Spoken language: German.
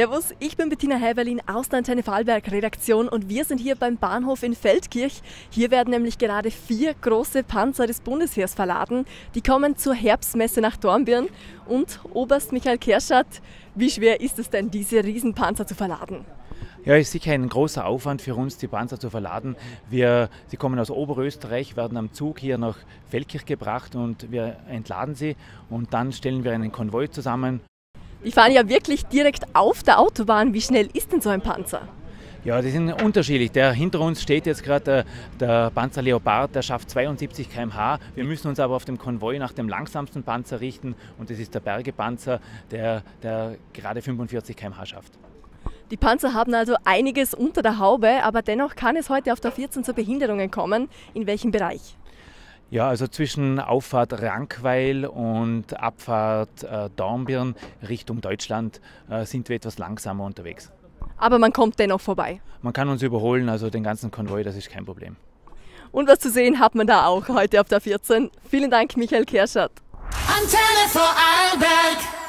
Servus, ich bin Bettina Häberlin aus der Antenne Vorarlberg Redaktion und wir sind hier beim Bahnhof in Feldkirch. Hier werden nämlich gerade vier große Panzer des Bundesheers verladen. Die kommen zur Herbstmesse nach Dornbirn. Und Oberst Michael Kerschat, wie schwer ist es denn, diese Riesenpanzer zu verladen? Ja, ist sicher ein großer Aufwand für uns, die Panzer zu verladen. Wir, sie kommen aus Oberösterreich, werden am Zug hier nach Feldkirch gebracht und wir entladen sie und dann stellen wir einen Konvoi zusammen die fahren ja wirklich direkt auf der Autobahn. Wie schnell ist denn so ein Panzer? Ja, die sind unterschiedlich. Der hinter uns steht jetzt gerade der, der, Panzer Leopard, der schafft 72 km/h. Wir müssen uns aber auf dem Konvoi nach dem langsamsten Panzer richten und das ist der Bergepanzer, der, der gerade 45 km/h schafft. Die Panzer haben also einiges unter der Haube, aber dennoch kann es heute auf der 14 zu Behinderungen kommen. In welchem Bereich? Ja, also zwischen Auffahrt Rankweil und Abfahrt äh, Dornbirn Richtung Deutschland äh, sind wir etwas langsamer unterwegs. Aber man kommt dennoch vorbei. Man kann uns überholen, also den ganzen Konvoi, das ist kein Problem. Und was zu sehen hat man da auch heute auf der 14. Vielen Dank, Michael Kerschat. Antenne Vorarlberg.